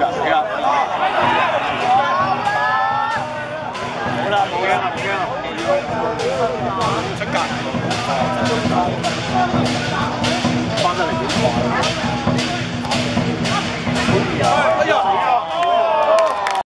好啦，我们啦冇赢了。